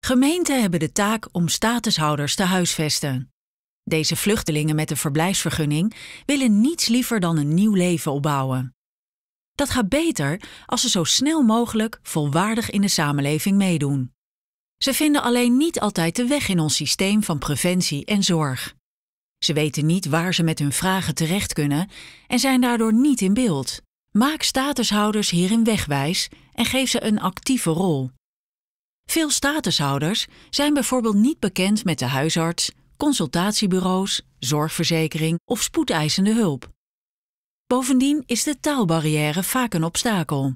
Gemeenten hebben de taak om statushouders te huisvesten. Deze vluchtelingen met een verblijfsvergunning willen niets liever dan een nieuw leven opbouwen. Dat gaat beter als ze zo snel mogelijk volwaardig in de samenleving meedoen. Ze vinden alleen niet altijd de weg in ons systeem van preventie en zorg. Ze weten niet waar ze met hun vragen terecht kunnen en zijn daardoor niet in beeld. Maak statushouders hierin wegwijs en geef ze een actieve rol. Veel statushouders zijn bijvoorbeeld niet bekend met de huisarts, consultatiebureaus, zorgverzekering of spoedeisende hulp. Bovendien is de taalbarrière vaak een obstakel.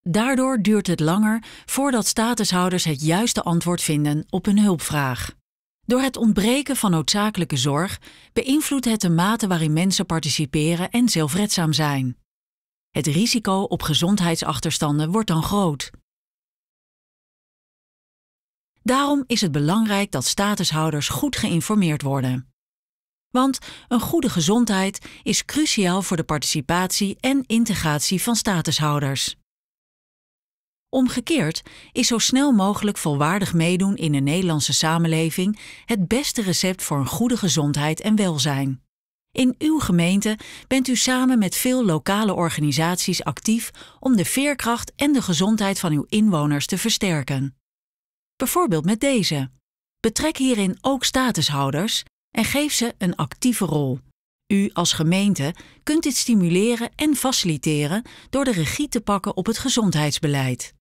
Daardoor duurt het langer voordat statushouders het juiste antwoord vinden op hun hulpvraag. Door het ontbreken van noodzakelijke zorg beïnvloedt het de mate waarin mensen participeren en zelfredzaam zijn. Het risico op gezondheidsachterstanden wordt dan groot. Daarom is het belangrijk dat statushouders goed geïnformeerd worden. Want een goede gezondheid is cruciaal voor de participatie en integratie van statushouders. Omgekeerd is zo snel mogelijk volwaardig meedoen in de Nederlandse samenleving het beste recept voor een goede gezondheid en welzijn. In uw gemeente bent u samen met veel lokale organisaties actief om de veerkracht en de gezondheid van uw inwoners te versterken. Bijvoorbeeld met deze. Betrek hierin ook statushouders en geef ze een actieve rol. U als gemeente kunt dit stimuleren en faciliteren door de regie te pakken op het gezondheidsbeleid.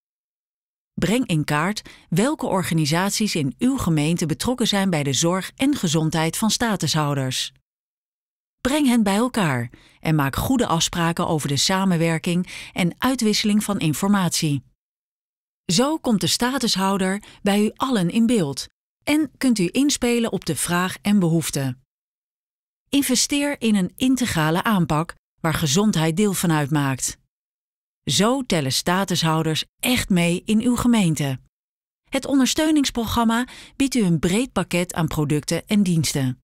Breng in kaart welke organisaties in uw gemeente betrokken zijn bij de zorg en gezondheid van statushouders. Breng hen bij elkaar en maak goede afspraken over de samenwerking en uitwisseling van informatie. Zo komt de statushouder bij u allen in beeld en kunt u inspelen op de vraag en behoeften. Investeer in een integrale aanpak waar gezondheid deel van uitmaakt. Zo tellen statushouders echt mee in uw gemeente. Het ondersteuningsprogramma biedt u een breed pakket aan producten en diensten.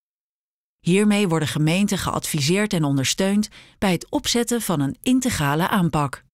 Hiermee worden gemeenten geadviseerd en ondersteund bij het opzetten van een integrale aanpak.